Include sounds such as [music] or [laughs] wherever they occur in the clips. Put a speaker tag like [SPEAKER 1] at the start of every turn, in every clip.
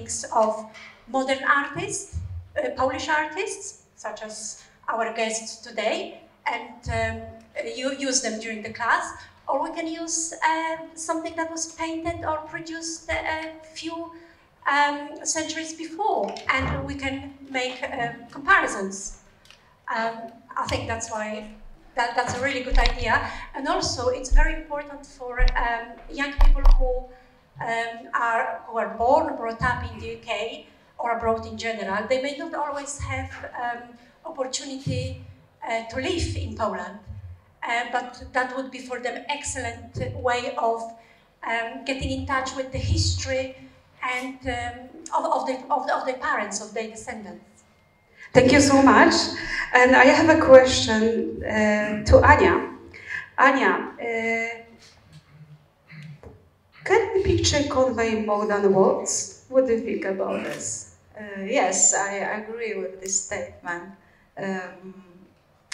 [SPEAKER 1] paintings of modern artists, uh, Polish artists, such as our guests today, and um, you use them during the class, or we can use uh, something that was painted or produced a few um, centuries before, and we can make um, comparisons. Um, I think that's why that, that's a really good idea. And also, it's very important for um, young people who um, are who are born, brought up in the UK or abroad in general. They may not always have um, opportunity uh, to live in Poland, uh, but that would be for them excellent way of um, getting in touch with the history and um, of, of, the, of, the, of parents, of their descendants.
[SPEAKER 2] Thank you so much. And I have a question uh, to Anya. Anya, uh, picture convey more than words? What do you think about this?
[SPEAKER 3] Uh, yes, I agree with this statement. Um,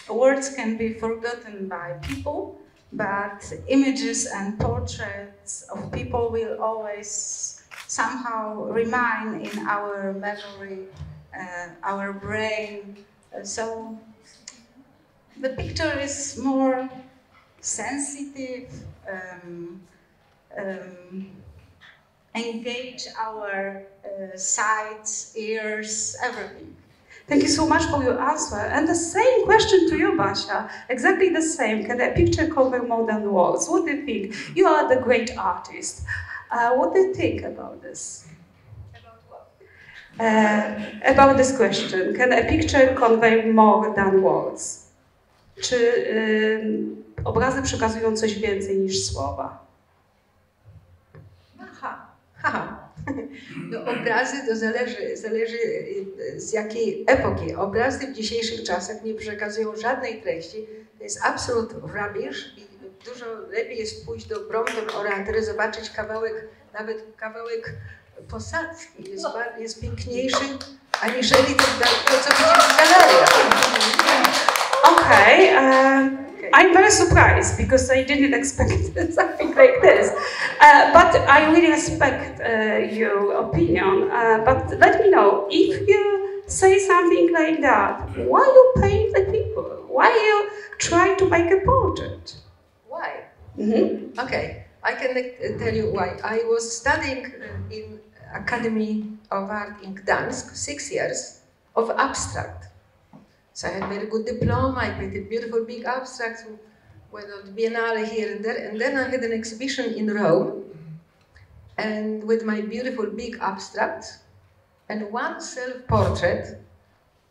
[SPEAKER 3] words can be forgotten by people, but images and portraits of people will always somehow remain in our memory, uh, our brain. Uh, so the picture is more sensitive, um, um, engage our uh, sights, ears, everything.
[SPEAKER 2] Thank you so much for your answer. And the same question to you, Basia. Exactly the same. Can a picture cover more than words? What do you think? You are the great artist. Uh, what do you think about this?
[SPEAKER 3] About?
[SPEAKER 2] Uh, about this question. Can a picture convey more than words? Czy y, obrazy przekazują coś więcej niż słowa?
[SPEAKER 4] Aha. [laughs] No, obrazy to zależy, zależy y, z jakiej epoki. Obrazy w dzisiejszych czasach nie przekazują żadnej treści. To jest absolut rubbish i dużo lepiej jest pójść do Brompton Oratory, zobaczyć kawałek, nawet kawałek posadzki. Jest, jest piękniejszy aniżeli to, to co widzimy w galeriach. [laughs]
[SPEAKER 2] Okay, uh, I'm very surprised because I didn't expect [laughs] something like this. Uh, but I really respect uh, your opinion. Uh, but let me know if you say something like that. Why you paint the people? Why you try to make a portrait?
[SPEAKER 4] Why?
[SPEAKER 2] Mm-hmm.
[SPEAKER 4] Okay, I can uh, tell you why. I was studying uh, in Academy of Art in Gdansk six years of abstract. So I had very good diploma, I painted beautiful big abstracts, went on Biennale here and there, and then I had an exhibition in Rome, and with my beautiful big abstracts, and one self-portrait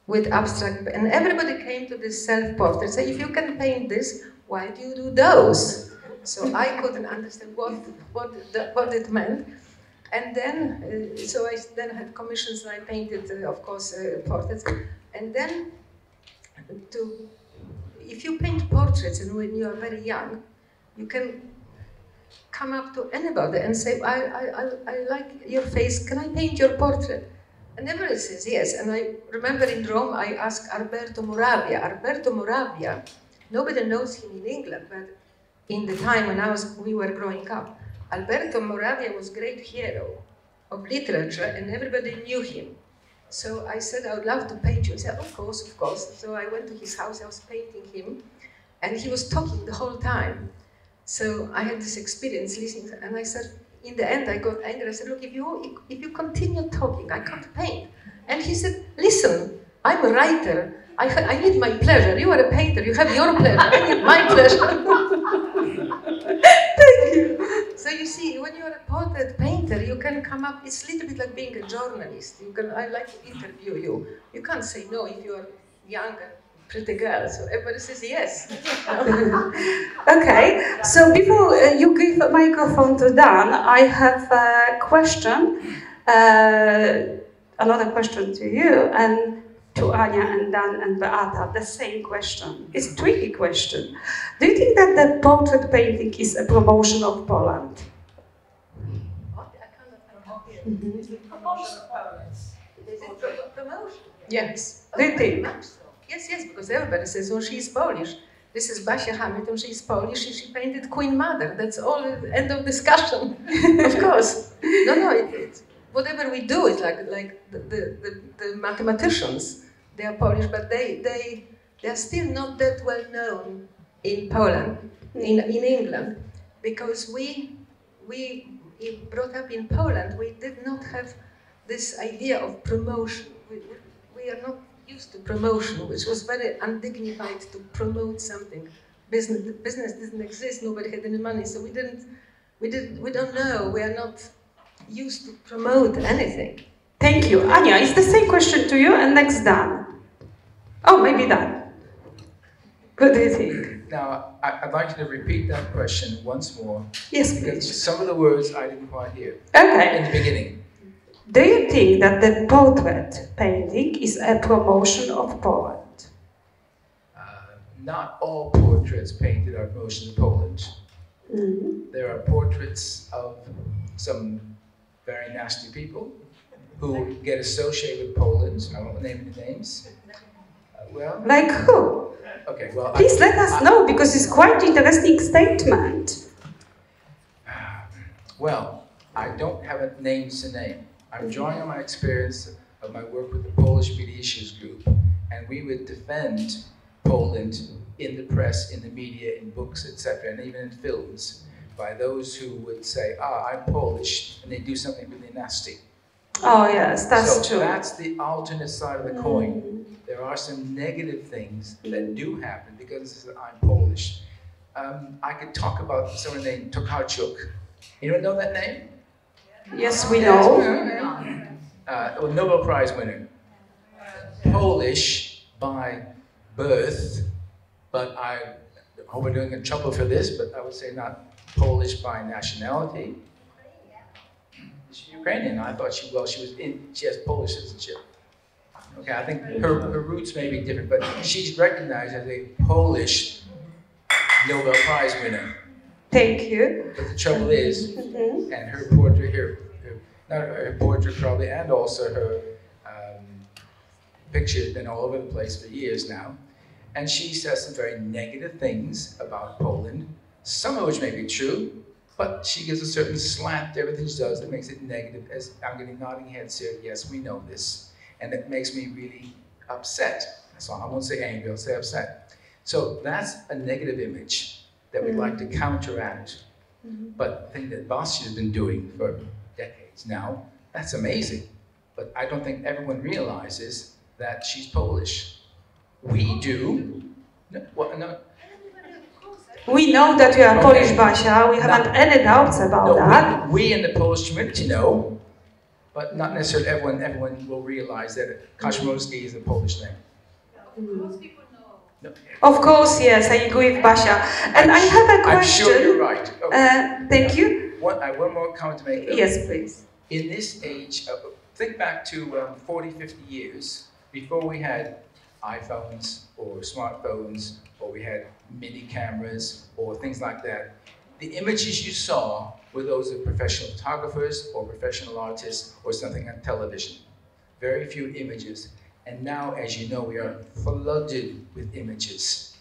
[SPEAKER 4] with abstract, and everybody came to this self-portrait, say, if you can paint this, why do you do those? So I couldn't understand what, what, the, what it meant. And then, uh, so I then had commissions and I painted, uh, of course, uh, portraits. And then to, if you paint portraits and when you are very young, you can come up to anybody and say, I, I, I, I like your face, can I paint your portrait? And everybody says yes. And I remember in Rome, I asked Alberto Moravia. Alberto Moravia, nobody knows him in England, but in the time when I was, we were growing up, Alberto Moravia was great hero of literature and everybody knew him. So I said, I would love to paint you. He said, of course, of course. So I went to his house, I was painting him, and he was talking the whole time. So I had this experience listening, and I said, in the end, I got angry. I said, look, if you, if you continue talking, I can't paint. And he said, listen, I'm a writer. I, I need my pleasure. You are a painter. You have your pleasure. I need my pleasure. [laughs] So you see, when you're a portrait painter, you can come up. It's a little bit like being a journalist. You can. I like to interview you. You can't say no if you're young pretty girl. So everybody says yes. [laughs]
[SPEAKER 2] okay. So before uh, you give a microphone to Dan, I have a question. Uh, another question to you and to Anya and Dan and Beata, the same question. It's a tricky question. Do you think that the portrait painting is a promotion of Poland?
[SPEAKER 4] Is it promotion of Poland? Is it promotion?
[SPEAKER 2] Yes. Do you think?
[SPEAKER 4] Yes, yes, because everybody says, oh, she's Polish. This is Basia Hamilton, she's Polish, she painted Queen Mother. That's all, end of discussion. [laughs] of course. No, no, it, it, whatever we do is like like the, the, the mathematicians. They are Polish, but they they they are still not that well known in Poland, in, in England, because we we brought up in Poland, we did not have this idea of promotion. We, we are not used to promotion, which was very undignified to promote something. Business, business didn't exist, nobody had any money, so we didn't, we didn't, we don't know, we are not used to promote anything.
[SPEAKER 2] Thank you. Anya, it's the same question to you, and next Dan. Oh, maybe Dan. What do you think?
[SPEAKER 5] Now, I'd like you to repeat that question once more,
[SPEAKER 2] Yes,
[SPEAKER 5] because
[SPEAKER 2] please.
[SPEAKER 5] some of the words I didn't quite hear
[SPEAKER 2] Okay.
[SPEAKER 5] in the beginning.
[SPEAKER 2] Do you think that the portrait painting is a promotion of Poland?
[SPEAKER 5] Uh, Not all portraits painted are promotion of Poland.
[SPEAKER 2] Mhm.
[SPEAKER 5] There are portraits of some very nasty people who get associated with Poland. I won't name any names. Uh, Well,
[SPEAKER 2] Like who?
[SPEAKER 5] okay, well, I-
[SPEAKER 2] Please let us know because it's quite interesting statement.
[SPEAKER 5] Well, I don't have a name to name. I'm drawing on my experience of my work with the Polish Media Issues Group, and we would defend Poland in the press, in the media, in books, etc., and even in films, by those who would say, "Ah, I'm Polish," and they do something really nasty.
[SPEAKER 2] Oh yes, that's
[SPEAKER 5] so
[SPEAKER 2] true.
[SPEAKER 5] that's the alternate side of the coin.
[SPEAKER 2] Mm.
[SPEAKER 5] There are some negative things that do happen because I'm Polish. Um, I could talk about someone named Tokarczuk. Anyone know that name?
[SPEAKER 2] Yes, we know.
[SPEAKER 5] uh, a Nobel Prize winner. Polish by birth, but I hope don't get in trouble for this, but I would say not Polish by nationality. She's Ukrainian. I thought she, well, she was in, she has Polish citizenship. Okay, I think her, her roots may be different, but she's recognized as a Polish Nobel Prize winner.
[SPEAKER 2] Thank you.
[SPEAKER 5] But the trouble is,
[SPEAKER 2] Mhm.
[SPEAKER 5] and her portrait here, her, not her portrait probably, and also her um, picture has been all over the place for years now. And she says some very negative things about Poland, some of which may be true, but she gives a certain slant to everything she does that makes it negative. As I'm getting nodding heads here, yes, we know this. And it makes me really upset. So I won't say angry, I'll say upset. So that's a negative image that we'd like to mm-hmm. counteract. Mm-hmm. But the thing that Basia has been doing for decades now, that's amazing. But I don't think everyone realizes that she's Polish. We do. No, what, no,
[SPEAKER 2] We know that you are
[SPEAKER 5] Okay.
[SPEAKER 2] Polish, Basia. We haven't any doubts about that.
[SPEAKER 5] we, we in the Polish community know, but not necessarily everyone. Everyone will realize that Kaszmorski is a Polish name.
[SPEAKER 3] Most people know.
[SPEAKER 5] No.
[SPEAKER 2] Of course, yes, I agree with Basia. And I have a
[SPEAKER 5] I'm sure you're right. Okay.
[SPEAKER 2] Uh, thank you.
[SPEAKER 5] one, I one more comment to make. though.
[SPEAKER 2] Yes, please.
[SPEAKER 5] in this age, uh, think back to um, 40, 50 years before we had iPhones or smartphones or we had mini cameras or things like that. The images you saw were those of professional photographers or professional artists or something on television. Very few images. And now, as you know, we are flooded with images.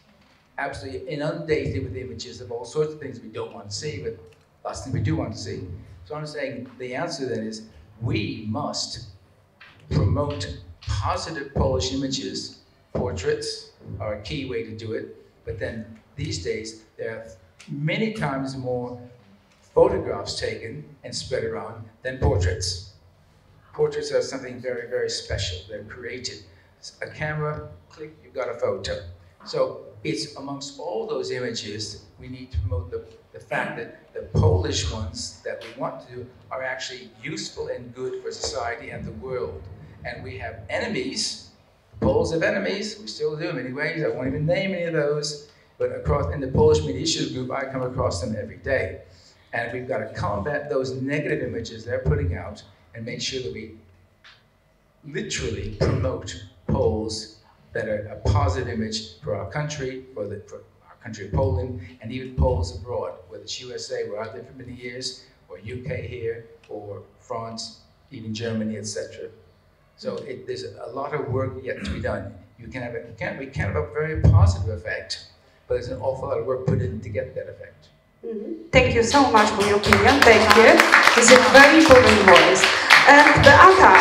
[SPEAKER 5] Absolutely inundated with images of all sorts of things we don't want to see, but lots of things we do want to see. So I'm saying the answer then is we must promote positive Polish images. Portraits are a key way to do it, but then these days there are many times more photographs taken and spread around than portraits. Portraits are something very, very special. They're created. A camera, click, you've got a photo. So it's amongst all those images, we need to promote the, the fact that the Polish ones that we want to do are actually useful and good for society and the world. And we have enemies. Poles have enemies. We still do in many ways. I won't even name any of those. But across in the Polish Media Issues Group, I come across them every day. And we've got to combat those negative images they're putting out and make sure that we literally promote Poles that are a positive image for our country, for, the, for our country of Poland, and even Poles abroad, whether it's USA, where I've lived for many years, or UK here, or France, even Germany, etc. So it, there's a, lot of work yet to be done. You can have a, you can, we can have a very positive effect, but there's an awful lot of work put in to get that effect.
[SPEAKER 2] Mhm. Thank you so much for your opinion. Thank you. It's a very important voice. And Beata,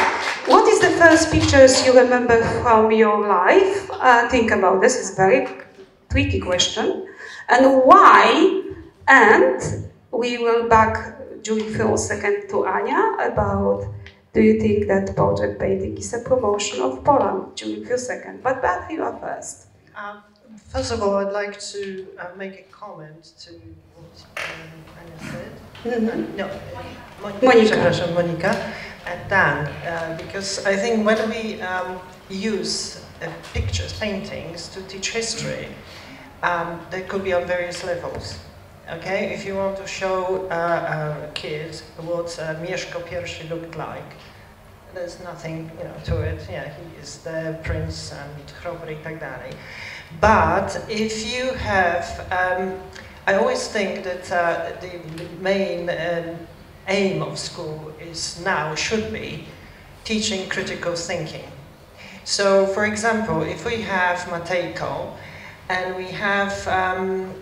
[SPEAKER 2] what is the first pictures you remember from your life? Uh, think about this. It's a very tricky question. And why? And we will back during for second to Anya about do you think that portrait painting is a promotion of Poland during few second? But Beata, you are first.
[SPEAKER 6] Um, first of all, I'd like to uh, make a comment to what um, Ania said.
[SPEAKER 2] Mhm.
[SPEAKER 6] No, Monika.
[SPEAKER 2] Monika.
[SPEAKER 6] Monika and Dan, uh, because I think when we um, use uh, pictures, paintings to teach history, um, they could be on various levels. Okay, if you want to show uh, a kid what uh, Mieszko I looked like, there's nothing you know to it. Yeah, he is the prince and chrobry tak dalej. But if you have, um, I always think that uh, the, the main um, aim of school is now should be teaching critical thinking. So, for example, if we have Matejko and we have um,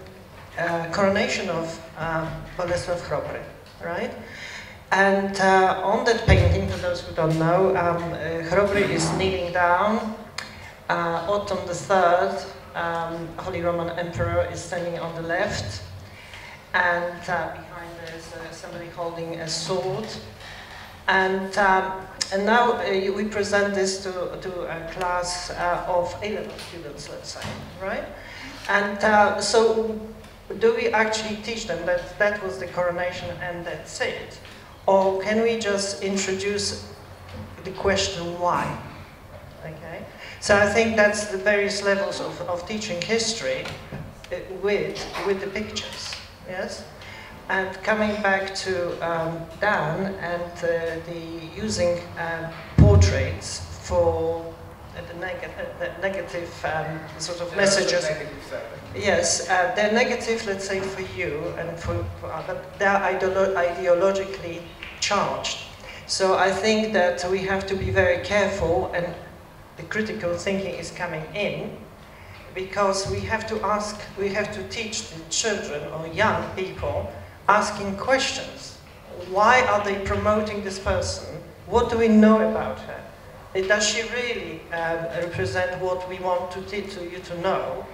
[SPEAKER 6] uh, coronation of um, Bolesław Chrobry, right? And uh, on that painting, for those who don't know, um, uh, Chrobry is kneeling down. Uh, Otto III, um, Holy Roman Emperor, is standing on the left. And uh, behind there's uh, somebody holding a sword. And, um, and now uh, we present this to, to a class uh, of A-level students, let's say, right? And uh, so do we actually teach them that that was the coronation and that's it? Or can we just introduce the question why? Okay? So I think that's the various levels of, of teaching history uh, with, with the pictures, yes? And coming back to um, Dan and uh, the using uh, portraits for the, neg- the negative um, sort of messages. Yes, uh, they're negative, let's say, for you and for, for uh, but they're ideolo- ideologically charged. So I think that we have to be very careful, and the critical thinking is coming in, because we have to ask, we have to teach the children or young people asking questions. Why are they promoting this person? What do we know about her? Does she really um, represent what we want to, to you to know?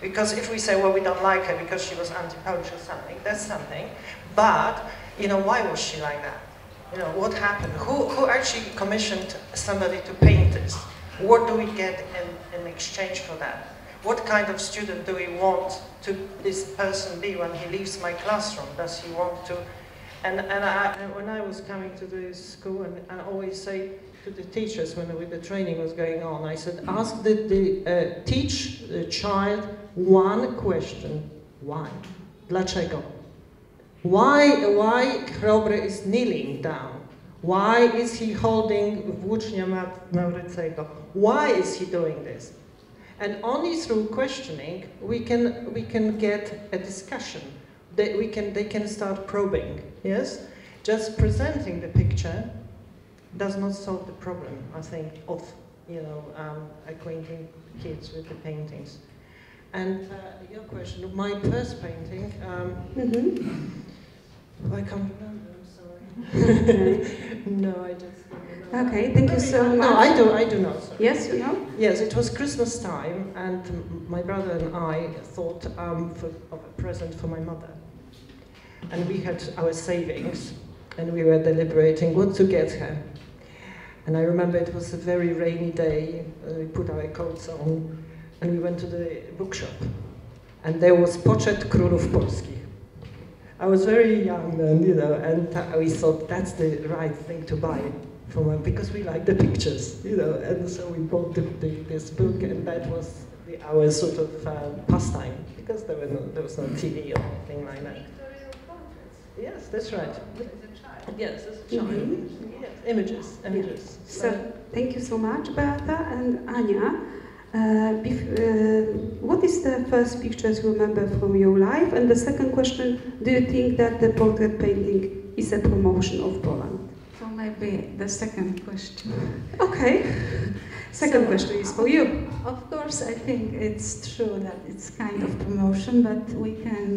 [SPEAKER 6] Because if we say, well, we don't like her because she was anti-Polish or something, that's something. But, you know, why was she like that? You know, what happened? Who, who actually commissioned somebody to paint this? What do we get in, in exchange for that? What kind of student do we want to this person be when he leaves my classroom? Does he want to? And, and, I, when I was coming to the school, and I always say to the teachers when the training was going on, I said, ask the, the uh, teach the child one question: Why? Dlaczego? Why? Why Chrobry is kneeling down? Why is he holding włócznia Maurycego? Why is he doing this? And only through questioning we can we can get a discussion. That we can they can start probing. Yes, just presenting the picture does not solve the problem. I think of you know um, acquainting kids with the paintings. And uh, your question, my first painting, um,
[SPEAKER 2] Mhm.
[SPEAKER 6] I can't remember. I'm sorry. [laughs] no, I just. don't.
[SPEAKER 2] Okay, thank you so much.
[SPEAKER 6] No, I do. I do know. Sorry.
[SPEAKER 2] Yes, you know?
[SPEAKER 6] Yes, it was Christmas time, and my brother and I thought um, for, of a present for my mother. And we had our savings, and we were deliberating what to get her. And I remember it was a very rainy day. Uh, we put our coats on, and we went to the bookshop. And there was Poczet Królów Polskich. I was very young then, you know, and we thought that's the right thing to buy from her because we like the pictures, you know, and so we bought the, the, this book, and that was the, our sort of uh, pastime because there, no, there was no TV or anything like that. Yes, that's right. Yes, as a child. Yes, images, images.
[SPEAKER 2] So, thank you so much, Beata and Anya. Uh, bef- uh, what is the first pictures you remember from your life? And the second question, do you think that the portrait painting is a promotion of Poland?
[SPEAKER 3] So maybe the second question.
[SPEAKER 2] Okay. Second
[SPEAKER 3] So-
[SPEAKER 2] question is for you.
[SPEAKER 3] Of course, I think it's true that it's kind of promotion, but we can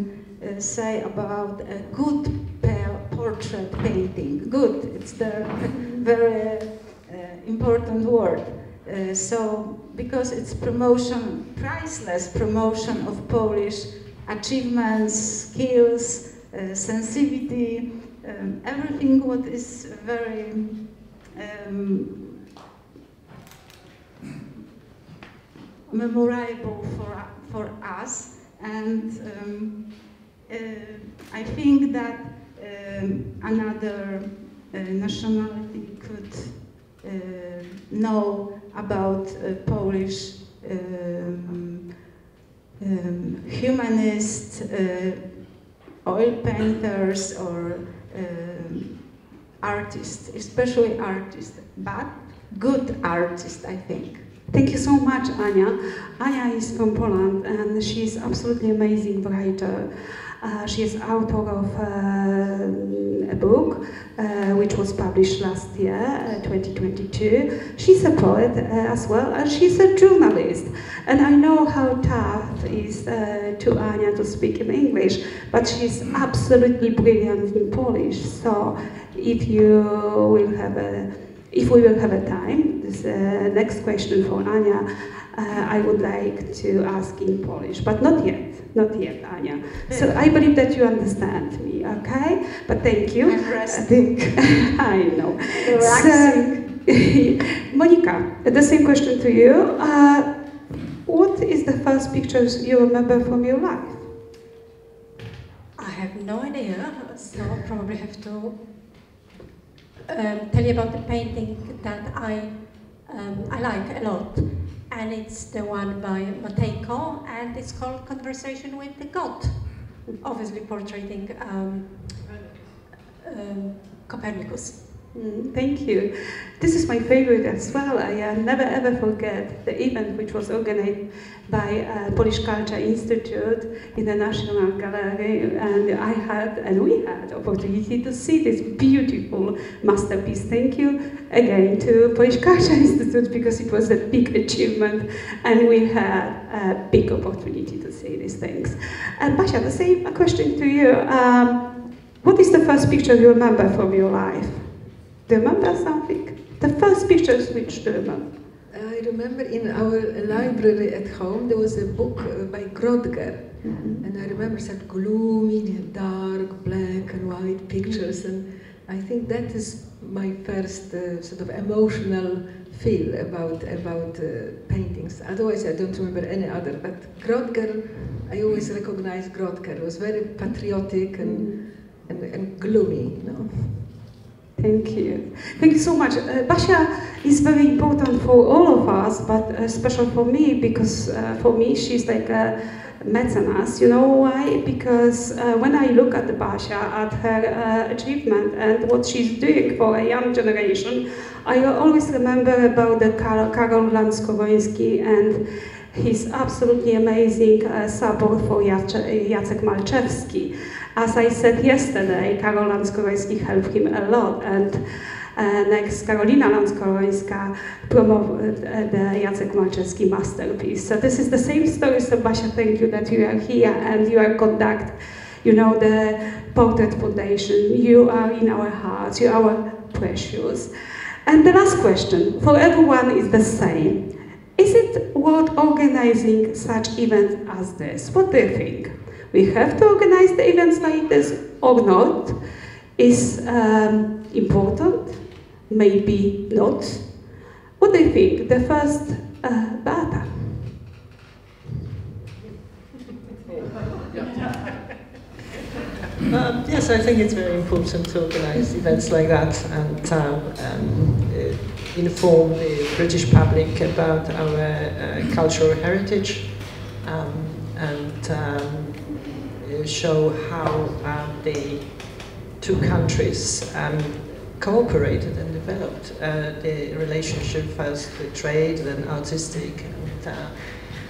[SPEAKER 3] uh, say about a good pa- portrait painting. Good, it's the [laughs] very uh, important word. Uh, so, because it's promotion, priceless promotion of Polish achievements, skills, uh, sensitivity, um, everything what is very um, memorable for, for us. And um, uh, I think that um, another uh, nationality could uh, know about uh, Polish um, um, humanists, uh, oil painters, or um, artists, especially artists, but good artists, I think.
[SPEAKER 2] Thank you so much, Anya. Anya is from Poland and she's absolutely amazing writer. Uh, she is author of uh, a book uh, which was published last year, uh, 2022. She's a poet uh, as well, and she's a journalist. And I know how tough it is to Anya to speak in English, but she's absolutely brilliant in Polish. So if you will have a if we will have a time, this next question for Anya, I would like to ask in Polish, but not yet, not yet, Anya. So I believe that you understand me, okay? But thank you. I [laughs] think I know.
[SPEAKER 3] Relaxing.
[SPEAKER 2] So, [laughs] Monica, the same question to you. Uh, what is the first pictures you remember from your life?
[SPEAKER 1] I have no idea, so I'll probably have to um, tell you about the painting that I um, I like a lot, and it's the one by Matejko, and it's called Conversation with the God, obviously portraying um, um, Copernicus.
[SPEAKER 2] Mm, thank you. This is my favorite as well. I uh, never ever forget the event which was organized by uh, Polish Culture Institute in the National Gallery, and I had and we had opportunity to see this beautiful masterpiece. Thank you again to Polish Culture Institute because it was a big achievement, and we had a big opportunity to see these things. And Basia, the same question to you. Um, what is the first picture you remember from your life? Do you remember something? The first pictures which do you remember?
[SPEAKER 4] I remember in our library at home there was a book uh, by Grottger, and I remember such gloomy, dark, black and white pictures, and I think that is my first uh, sort of emotional feel about about uh, paintings. Otherwise, I don't remember any other. But Grottger, I always recognize Grottger. It was very patriotic and and, and gloomy, you know.
[SPEAKER 2] Thank you. Thank you so much. Uh, Basia is very important for all of us, but uh, special for me because uh, for me she's like a mecenas. You know why? Because uh, when I look at Basia, at her uh, achievement and what she's doing for a young generation, I always remember about the Karol, Karol and his absolutely amazing uh, support for Jace- Jacek Malczewski. As I said yesterday, Karol Lanckoroński helped him a lot, and uh, next Karolina Lanckorońska promoted uh, the Jacek Malczewski masterpiece. So this is the same story, so Basia, thank you that you are here and you are conduct, you know, the Portrait Foundation. You are in our hearts, you are precious. And the last question, for everyone is the same. Is it worth organizing such events as this? What do you think? We have to organize the events like this or not? Is um, important? Maybe not. What do you think? The first, uh, Beata. [laughs]
[SPEAKER 6] Um, yes, I think it's very important to organise events like that and um, um, uh, inform the British public about our uh, cultural heritage um, and show how um, the two countries um, cooperated and developed uh, the relationship first with trade, then artistic and uh,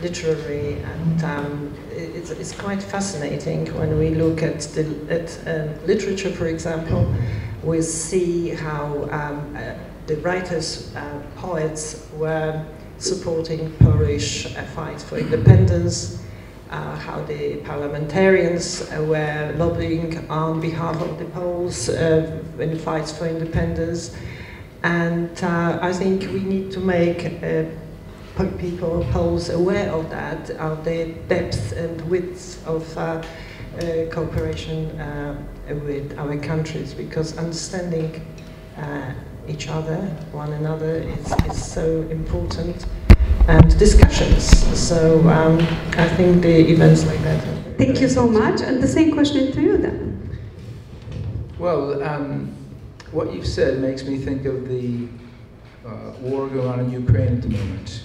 [SPEAKER 6] literary, and um, it's, it's quite fascinating when we look at the at um, literature, for example. We see how um, uh, the writers, uh, poets were supporting Polish uh, fight for independence. Uh, how the parliamentarians uh, were lobbying on behalf of the Poles uh, in fights for independence, And uh, I think we need to make uh, people, Poles, aware of that, of the depth and width of uh, uh, cooperation uh, with our countries, because understanding uh, each other, one another, is, is so important. And discussions. So um, I think the events like that.
[SPEAKER 2] Thank you so much. And the same question to you then.
[SPEAKER 5] Well, um, what you've said makes me think of the uh, war going on in Ukraine at the moment.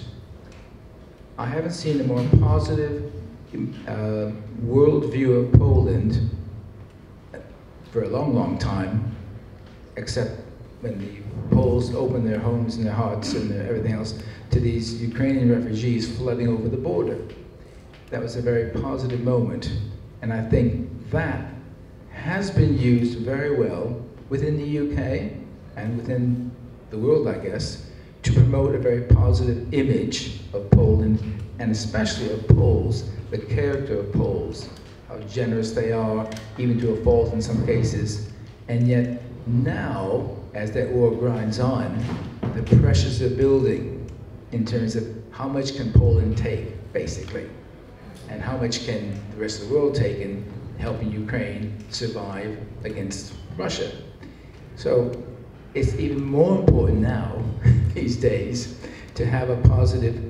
[SPEAKER 5] I haven't seen a more positive uh, worldview of Poland for a long, long time, except when the Poles opened their homes and their hearts and their everything else to these Ukrainian refugees flooding over the border. That was a very positive moment, and I think that has been used very well within the UK and within the world, I guess, to promote a very positive image of Poland and especially of Poles, the character of Poles, how generous they are, even to a fault in some cases. And yet now, as that war grinds on, the pressures are building in terms of how much can Poland take, basically, and how much can the rest of the world take in helping Ukraine survive against Russia. So it's even more important now, [laughs] these days, to have a positive,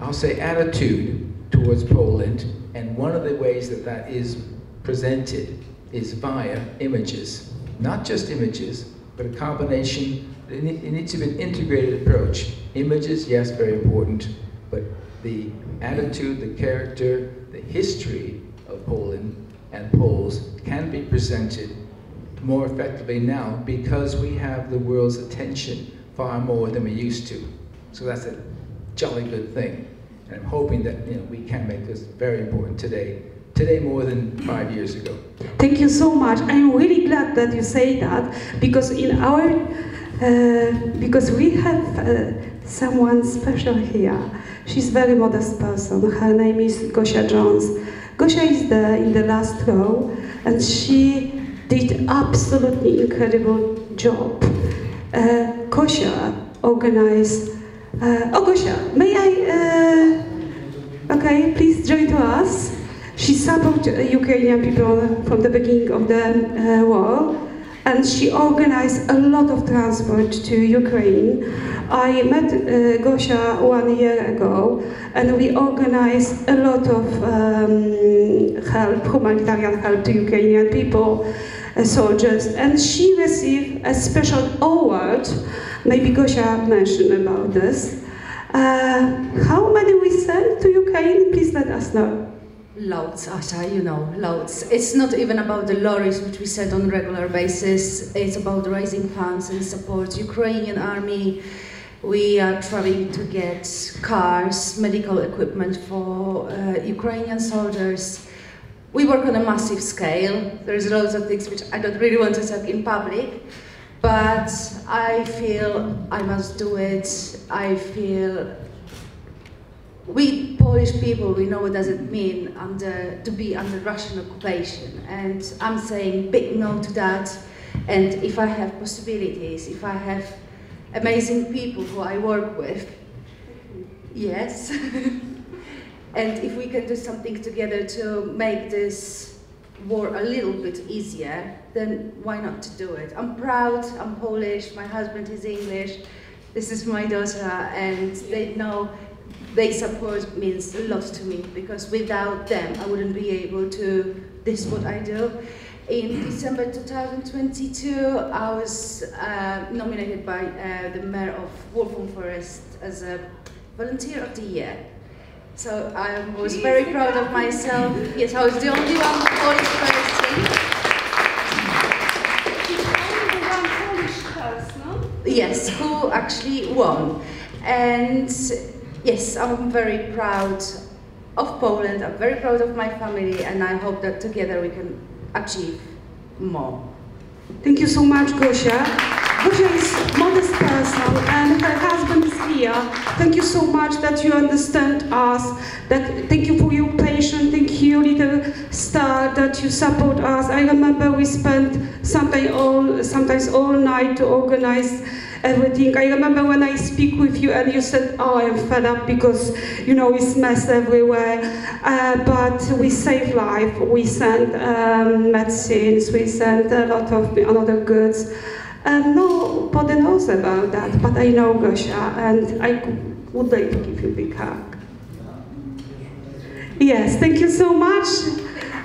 [SPEAKER 5] I'll say, attitude towards Poland. And one of the ways that that is presented is via images. Not just images, but a combination, it needs to be an integrated approach. Images, yes, very important, but the attitude, the character, the history of Poland and Poles can be presented more effectively now because we have the world's attention far more than we used to. So that's a jolly good thing. And I'm hoping that you know, we can make this very important today, today more than five years ago.
[SPEAKER 2] Thank you so much. I'm really glad that you say that because in our, because we have uh, someone special here. She's a very modest person. Her name is Gosia Jones. Gosia is the, in the last row and she did absolutely incredible job. Uh, Gosia organized. Uh, oh, Gosia, may I? Uh, okay, please join to us. She supported Ukrainian people from the beginning of the uh, war, and she organized a lot of transport to Ukraine. I met uh, Gosia one year ago, and we organized a lot of um, help, humanitarian help to Ukrainian people soldiers, and she received a special award. Maybe Gosia mentioned about this. Uh, how many we sent to Ukraine? Please let us know.
[SPEAKER 7] Loads, Asha, you know, loads. It's not even about the lorries which we send on a regular basis. It's about raising funds and support Ukrainian army. We are trying to get cars, medical equipment for uh, Ukrainian soldiers we work on a massive scale. There's loads of things which I don't really want to talk in public, but I feel I must do it. I feel we Polish people, we know what does it mean under, to be under Russian occupation. And I'm saying big no to that. And if I have possibilities, if I have amazing people who I work with, yes. [laughs] And if we can do something together to make this war a little bit easier, then why not to do it? I'm proud, I'm Polish, my husband is English, this is my daughter, and they know their support means a lot to me because without them I wouldn't be able to this what I do. In December 2022, I was uh, nominated by uh, the mayor of Waltham Forest as a volunteer of the year. So I was very proud of myself. Yes, I was the only one Polish person. Yes, who actually won. And yes, I'm very proud of Poland. I'm very proud of my family, and I hope that together we can achieve more.
[SPEAKER 2] Thank you so much, Gosia. Gosia is modest person and her husband is here. Thank you so much that you understand us. That thank you for your patience. Thank you, little star, that you support us. I remember we spent sometimes all sometimes all night to organize everything. I remember when I speak with you and you said, oh, I'm fed up because, you know, it's mess everywhere. Uh, but we save life. We send um, medicines, we send a lot of other goods. And nobody knows about that, but I know Gosia, and I would like to give you a big hug. Yes, thank you so much.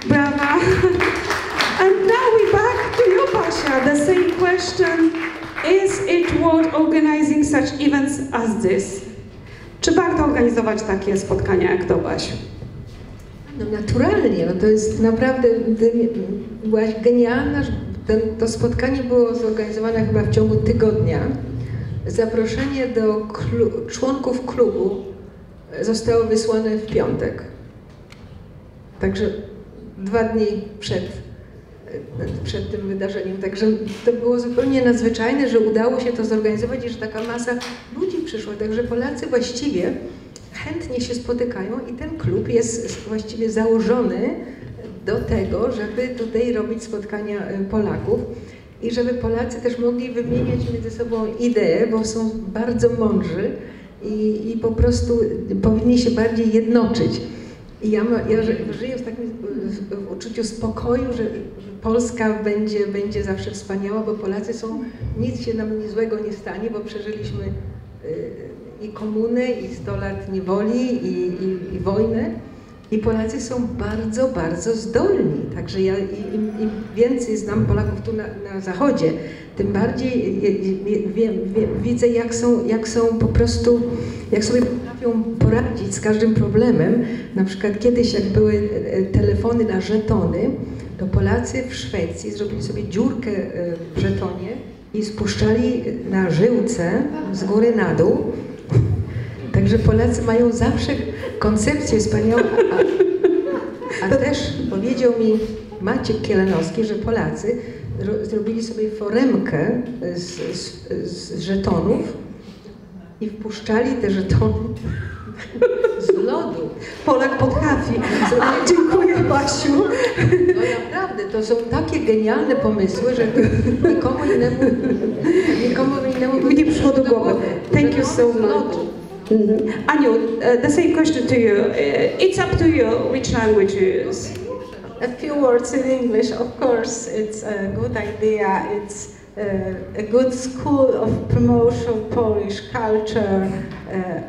[SPEAKER 2] Brava. [laughs] and now we're back to you, Basia. The same question. Is it worth organizing such events as this? Czy warto organizować takie spotkania jak to, Basiu?
[SPEAKER 4] No naturalnie, no to jest naprawdę, byłaś genialna. Ten, to spotkanie było zorganizowane chyba w ciągu tygodnia. Zaproszenie do klu, członków klubu zostało wysłane w piątek. Także dwa dni przed, przed tym wydarzeniem. Także to było zupełnie nadzwyczajne, że udało się to zorganizować i że taka masa ludzi przyszła. Także Polacy właściwie chętnie się spotykają i ten klub jest właściwie założony do tego, żeby tutaj robić spotkania Polaków i żeby Polacy też mogli wymieniać między sobą idee, bo są bardzo mądrzy i, i po prostu powinni się bardziej jednoczyć. I ja, ja żyję w takim w uczuciu spokoju, że Polska będzie, będzie zawsze wspaniała, bo Polacy są, nic się nam złego nie stanie, bo przeżyliśmy i komunę, i 100 lat niewoli, i, i, i wojnę. I Polacy są bardzo, bardzo zdolni. Także ja im, im więcej znam Polaków tu na, na zachodzie, tym bardziej wiem, wiem, widzę, jak są, jak są po prostu, jak sobie potrafią poradzić z każdym problemem. Na przykład kiedyś, jak były telefony na żetony, to Polacy w Szwecji zrobili sobie dziurkę w żetonie i spuszczali na żyłce z góry na dół. Także Polacy mają zawsze koncepcję wspaniałą. A, a też powiedział mi Maciek Kielenowski, że Polacy zrobili sobie foremkę z, z, z żetonów i wpuszczali te żetony z lodu.
[SPEAKER 2] Polak potrafi. A, dziękuję Basiu.
[SPEAKER 4] No naprawdę, to są takie genialne pomysły, że nikomu innemu, nikomu innemu
[SPEAKER 2] by nie przyszło do głowy. Thank you so much. Mm -hmm. Aniu, uh, the same question to you. Uh, it's up to you which language you use.
[SPEAKER 3] A few words in English, of course, it's a good idea. It's uh, a good school of promotion Polish culture,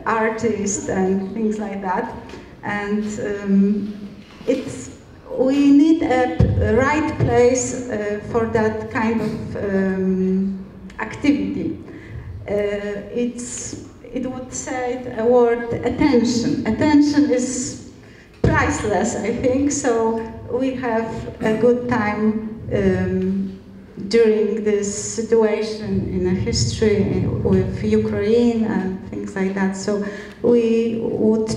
[SPEAKER 3] artists, and things like that. And um, it's we need a, a right place uh, for that kind of um, activity. Uh, it's it would say a word attention. Attention is priceless, I think, so we have a good time um, during this situation in a history with Ukraine and things like that. So we would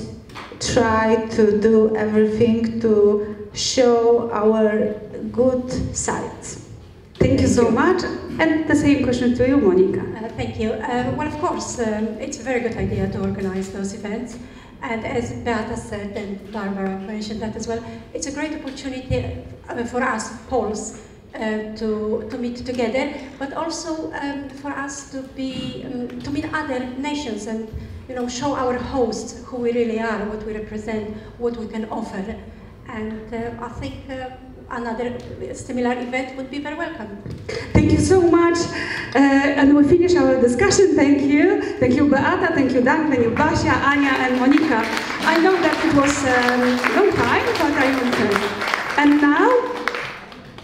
[SPEAKER 3] try to do everything to show our good sides.
[SPEAKER 2] Thank you so much. And the same question to you, Monica.
[SPEAKER 1] Uh, thank you. Uh, well, of course, um, it's a very good idea to organize those events. And as Beata said, and Barbara mentioned that as well, it's a great opportunity uh, for us, Poles, uh, to, to meet together, but also um, for us to be um, to meet other nations and you know show our hosts who we really are, what we represent, what we can offer, and uh, I think uh, another similar event would be very welcome.
[SPEAKER 2] Thank you so much. Uh, and we finish our discussion. Thank you. Thank you, Beata. Thank you, Dan. Thank you, Basia, Anya, and Monica. I know that it was a um, long time, but I you. And now,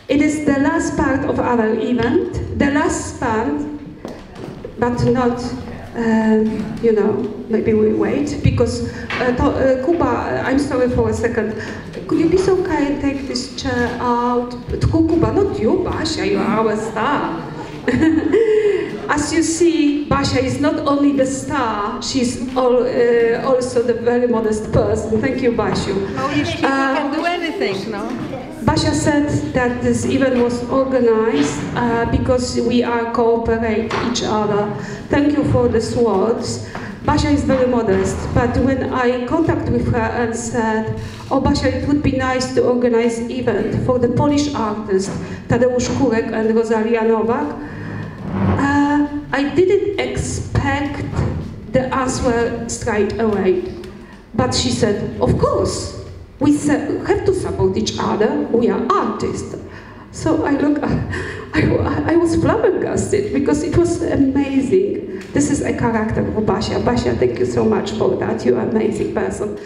[SPEAKER 2] it is the last part of our event. The last part, but not um, you know, maybe we wait because uh, to, uh, Kuba, I'm sorry for a second. Could you be so kind take this chair out? Kuba, not you, Basia, you are our star. [laughs] As you see, Basia is not only the star, she's all, uh, also the very modest person. Thank you, Basiu.
[SPEAKER 6] Polish people uh, can do anything, no?
[SPEAKER 2] Basia said that this event was organized uh, because we are cooperate each other. Thank you for the words. Basia is very modest, but when I contact with her and said, oh Basia, it would be nice to organize event for the Polish artists Tadeusz Kurek and Rosalia Nowak, uh, I didn't expect the answer straight away. But she said, of course, we have to support each other, we are artists. So I look, [laughs] I, I was flabbergasted because it was amazing. This is a character of Basia. Basia, thank you so much for that. You're an amazing person.